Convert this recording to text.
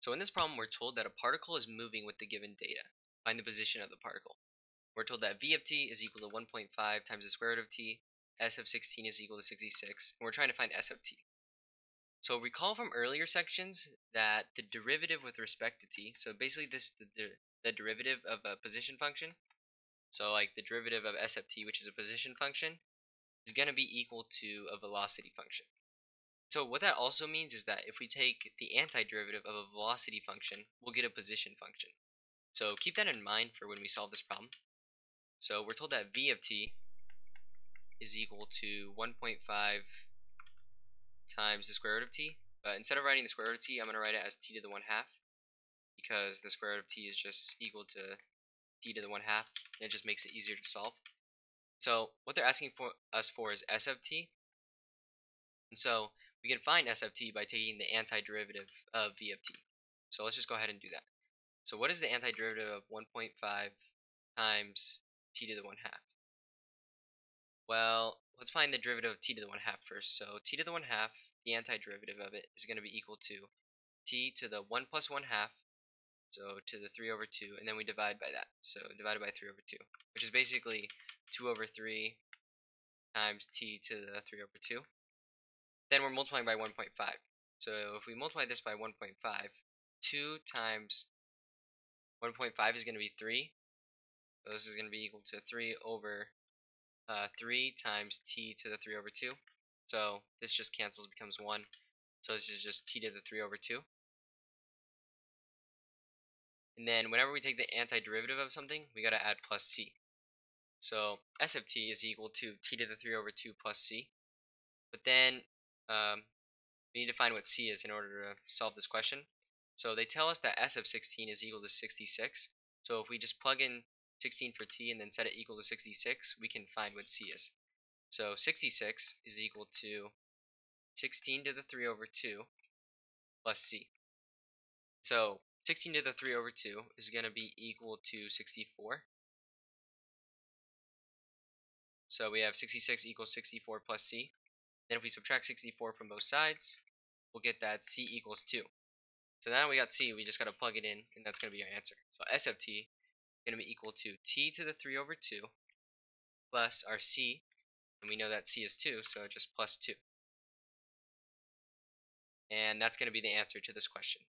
So in this problem, we're told that a particle is moving with the given data. Find the position of the particle. We're told that v of t is equal to 1.5 times the square root of t, s of 16 is equal to 66, and we're trying to find s of t. So recall from earlier sections that the derivative with respect to t, so basically this the, the, the derivative of a position function, so like the derivative of s of t, which is a position function, is going to be equal to a velocity function. So what that also means is that if we take the antiderivative of a velocity function, we'll get a position function. So keep that in mind for when we solve this problem. So we're told that v of t is equal to 1.5 times the square root of t. But instead of writing the square root of t, I'm going to write it as t to the 1 half because the square root of t is just equal to t to the 1 half and it just makes it easier to solve. So what they're asking for us for is s of t. And so we can find s of t by taking the antiderivative of v of t. So let's just go ahead and do that. So what is the antiderivative of 1.5 times t to the 1 half? Well, let's find the derivative of t to the 1 half first. So t to the 1 half, the antiderivative of it is going to be equal to t to the 1 plus 1 half, so to the 3 over 2, and then we divide by that. So divided by 3 over 2, which is basically 2 over 3 times t to the 3 over 2. Then we're multiplying by 1.5. So if we multiply this by 1.5, 2 times 1.5 is going to be 3. So this is going to be equal to 3 over uh, 3 times t to the 3 over 2. So this just cancels, becomes 1. So this is just t to the 3 over 2. And then whenever we take the antiderivative of something, we got to add plus c. So s of t is equal to t to the 3 over 2 plus c. But then um, we need to find what c is in order to solve this question. So they tell us that s of 16 is equal to 66. So if we just plug in 16 for t and then set it equal to 66, we can find what c is. So 66 is equal to 16 to the 3 over 2 plus c. So 16 to the 3 over 2 is going to be equal to 64. So we have 66 equals 64 plus c. Then if we subtract 64 from both sides, we'll get that c equals 2. So now we got c, we just got to plug it in, and that's going to be our answer. So s of t is going to be equal to t to the 3 over 2 plus our c, and we know that c is 2, so just plus 2. And that's going to be the answer to this question.